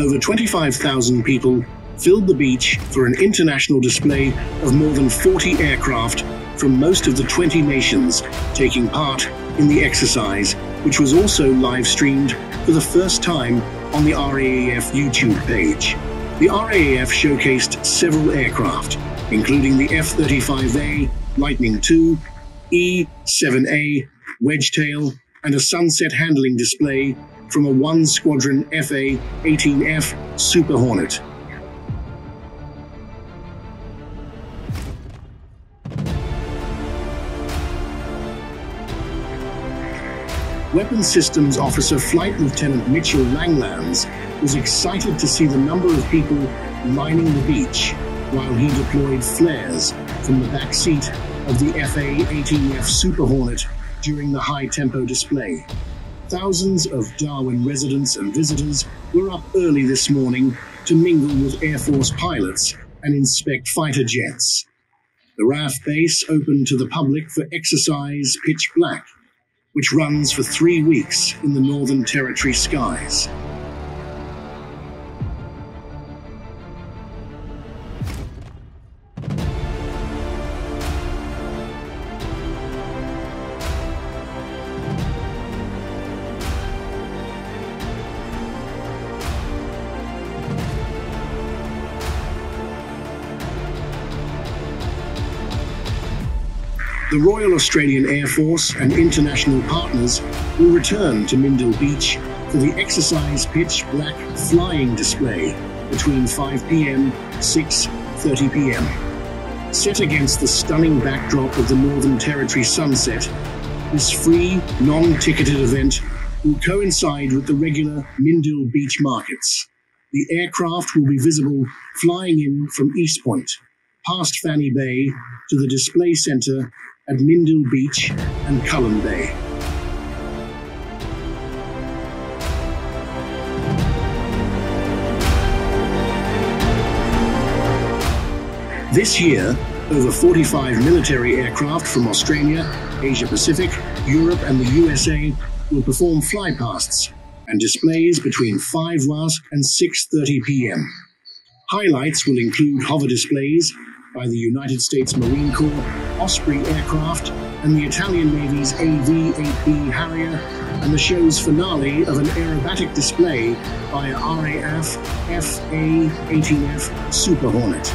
Over 25,000 people filled the beach for an international display of more than 40 aircraft from most of the 20 nations taking part in the exercise, which was also live streamed for the first time on the RAAF YouTube page. The RAAF showcased several aircraft, including the F 35A Lightning II, E 7A Wedgetail, and a sunset handling display from a one squadron FA 18F Super Hornet. Weapons Systems Officer Flight Lieutenant Mitchell Langlands was excited to see the number of people lining the beach while he deployed flares from the back seat of the FA-18F Super Hornet during the high-tempo display. Thousands of Darwin residents and visitors were up early this morning to mingle with Air Force pilots and inspect fighter jets. The RAAF base opened to the public for exercise Pitch Black, which runs for three weeks in the Northern Territory skies. The Royal Australian Air Force and international partners will return to Mindil Beach for the exercise pitch black flying display between 5 p.m. 6:30 p.m. Set against the stunning backdrop of the Northern Territory sunset, this free, non-ticketed event will coincide with the regular Mindil Beach markets. The aircraft will be visible flying in from East Point, past Fannie Bay to the display centre at Mindil Beach and Cullen Bay. This year, over 45 military aircraft from Australia, Asia Pacific, Europe, and the USA will perform flypasts and displays between 5 was and 6:30 p.m. Highlights will include hover displays by the United States Marine Corps, Osprey aircraft, and the Italian Navy's AV-8B Harrier, and the show's finale of an aerobatic display by RAAF FA-18F Super Hornet.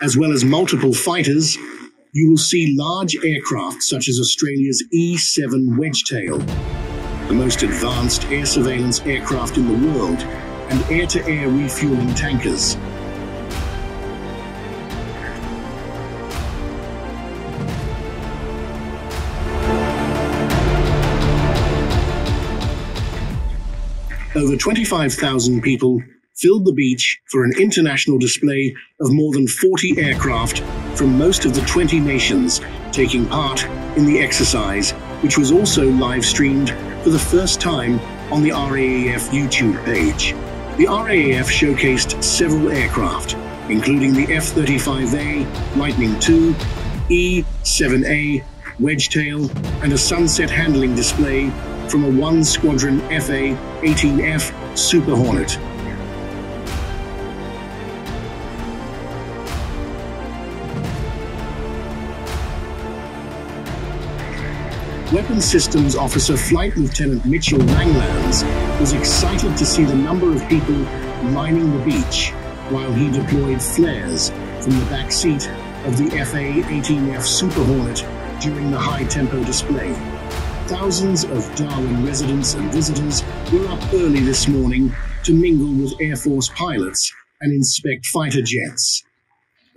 As well as multiple fighters, you will see large aircraft such as Australia's E-7 Wedgetail, the most advanced air surveillance aircraft in the world, and air-to-air refueling tankers. Over 25,000 people filled the beach for an international display of more than 40 aircraft from most of the 20 nations taking part in the exercise, which was also live streamed for the first time on the RAAF YouTube page. The RAAF showcased several aircraft, including the F 35A Lightning II, E 7A Wedgetail, and a sunset handling display from a one squadron FA 18F Super Hornet. Weapons Systems Officer Flight Lieutenant Mitchell Langlands was excited to see the number of people lining the beach while he deployed flares from the back seat of the FA-18F Super Hornet during the high-tempo display. Thousands of Darwin residents and visitors were up early this morning to mingle with Air Force pilots and inspect fighter jets.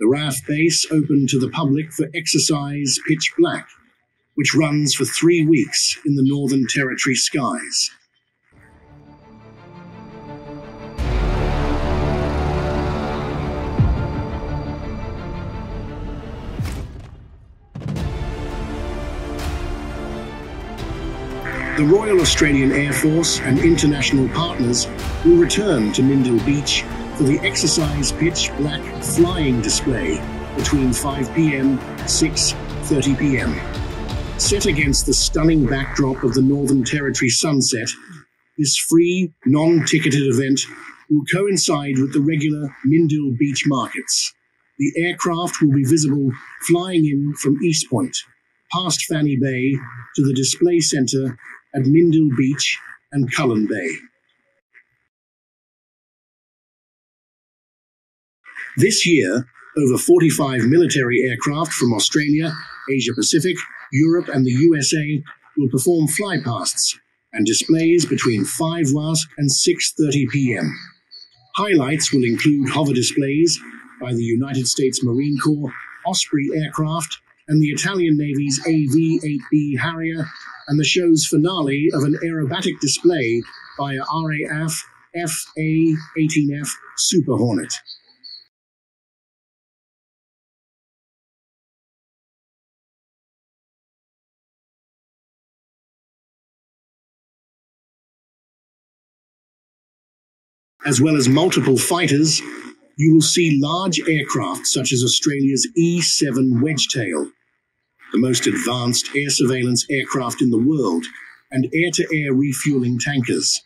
The RAAF base opened to the public for exercise Pitch Black, which runs for three weeks in the Northern Territory skies. The Royal Australian Air Force and international partners will return to Mindil Beach for the exercise pitch black flying display between 5 p.m. 6:30 p.m. Set against the stunning backdrop of the Northern Territory sunset, this free, non-ticketed event will coincide with the regular Mindil beach markets. The aircraft will be visible flying in from East Point, past Fannie Bay to the display centre at Mindil Beach and Cullen Bay. This year, over 45 military aircraft from Australia, Asia Pacific, Europe, and the USA will perform flypasts and displays between 5 WAS and 6.30 p.m. Highlights will include hover displays by the United States Marine Corps, Osprey aircraft, and the Italian Navy's AV-8B Harrier, and the show's finale of an aerobatic display by a RAAF FA-18F Super Hornet. As well as multiple fighters, you will see large aircraft such as Australia's E-7 Wedgetail, the most advanced air surveillance aircraft in the world, and air-to-air refueling tankers.